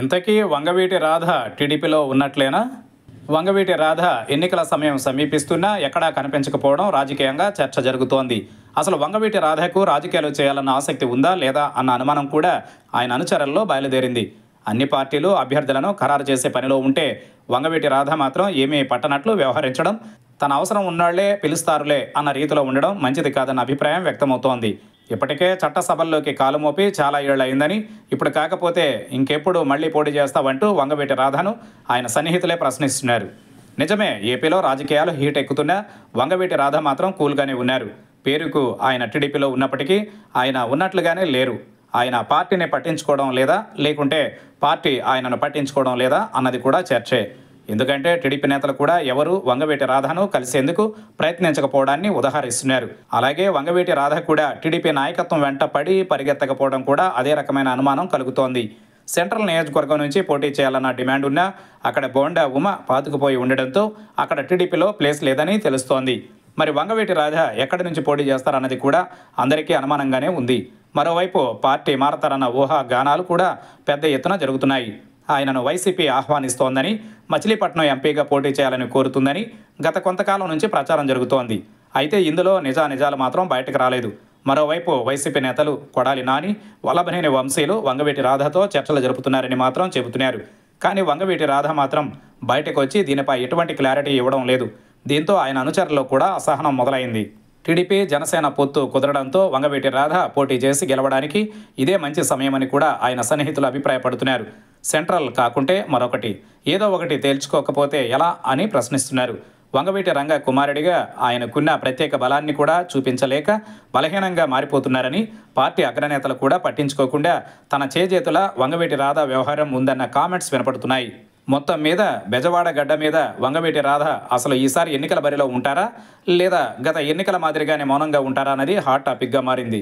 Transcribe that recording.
ఇంతకీ వంగవీటి రాధ టీడీపీలో ఉన్నట్లేనా? వంగవీటి రాధ ఎన్నికల సమయం సమీపిస్తున్నా ఎక్కడా కనిపించకపోవడం రాజకీయంగా చర్చ జరుగుతోంది. అసలు వంగవీటి రాధకు రాజకీయాలు చేయాలన్న ఆసక్తి ఉందా లేదా అన్న అనుమానం కూడా ఆయన అనుచరుల్లో బయలుదేరింది. అన్ని పార్టీలు అభ్యర్థులను ఖరారు చేసే పనిలో ఉంటే వంగవీటి రాధ మాత్రం ఏమీ పట్టనట్లు వ్యవహరించడం తన అవసరం ఉన్నాళ్ళే పిలుస్తారులే అన్న రీతిలో ఉండడం మంచిది కాదన్న అభిప్రాయం వ్యక్తమవుతోంది. ఇప్పటికే చట్టసభల్లోకి కాలుమోపి చాలా చాలా అయిందని ఇప్పుడు కాకపోతే ఇంకెప్పుడు మళ్ళీ పోటీ చేస్తావంటూ వంగవీటి రాధను ఆయన సన్నిహితులే ప్రశ్నిస్తున్నారు. నిజమే ఏపీలో రాజకీయాలు హీట్ ఎక్కుతున్నా వంగవీటి రాధ మాత్రం కూల్గానే ఉన్నారు. పేరుకు ఆయన టీడీపీలో ఉన్నప్పటికీ ఆయన ఉన్నట్లుగానే లేరు. ఆయన పార్టీని పట్టించుకోవడం లేదా లేకుంటే పార్టీ ఆయనను పట్టించుకోవడం లేదా అన్నది కూడా చర్చే. ఎందుకంటే టీడీపీ నేతలు కూడా ఎవరు వంగవీటి రాధను కలిసేందుకు ప్రయత్నించకపోవడాన్ని ఉదాహరిస్తున్నారు. అలాగే వంగవీటి రాధ కూడా టీడీపీ నాయకత్వం వెంట పడి పరిగెత్తకపోవడం కూడా అదే రకమైన అనుమానం కలుగుతోంది. సెంట్రల్ నియోజకవర్గం నుంచి పోటీ చేయాలన్న డిమాండ్ ఉన్నా అక్కడ బోండా ఉమ పాతుకుపోయి ఉండడంతో అక్కడ టీడీపీలో ప్లేస్ లేదని తెలుస్తోంది. మరి వంగవీటి రాధ ఎక్కడి నుంచి పోటీ చేస్తారన్నది కూడా అందరికీ అనుమానంగానే ఉంది. మరోవైపు పార్టీ మారతారన్న ఊహా గానాలు కూడా పెద్ద ఎత్తున జరుగుతున్నాయి. ఆయనను వైసీపీ ఆహ్వానిస్తోందని మచిలీపట్నం ఎంపీగా పోటీ చేయాలని కోరుతుందని గత కొంతకాలం నుంచి ప్రచారం జరుగుతోంది. అయితే ఇందులో నిజానిజాలు మాత్రం బయటకు రాలేదు. మరోవైపు వైసీపీ నేతలు కొడాలి నాని వల్లభనేని వంశీలు వంగవీటి రాధతో చర్చలు జరుపుతున్నారని మాత్రం చెబుతున్నారు. కానీ వంగవీటి రాధ మాత్రం బయటకు వచ్చి దీనిపై ఎటువంటి క్లారిటీ ఇవ్వడం లేదు. దీంతో ఆయన అనుచరుల్లో కూడా అసహనం మొదలైంది. టీడీపీ జనసేన పొత్తు కుదరడంతో వంగవీటి రాధ పోటీ చేసి గెలవడానికి ఇదే మంచి సమయమని కూడా ఆయన సన్నిహితులు అభిప్రాయపడుతున్నారు. సెంట్రల్ కాకుంటే మరొకటి. ఏదో ఒకటి తేల్చుకోకపోతే ఎలా అని ప్రశ్నిస్తున్నారు. వంగవీటి రంగ కుమారుడిగా ఆయనకున్న ప్రత్యేక బలాన్ని కూడా చూపించలేక బలహీనంగా మారిపోతున్నారని పార్టీ అగ్రనేతలు కూడా పట్టించుకోకుండా తన చేజేతుల వంగవీటి రాధ వ్యవహారం ఉందన్న కామెంట్స్ వినపడుతున్నాయి. మొత్తం మీద బెజవాడ గడ్డ మీద వంగమేటి రాధ అసలు ఈసారి ఎన్నికల బరిలో ఉంటారా? లేదా గత ఎన్నికల మాదిరిగానే మౌనంగా ఉంటారా అన్నది హాట్ టాపిక్గా మారింది.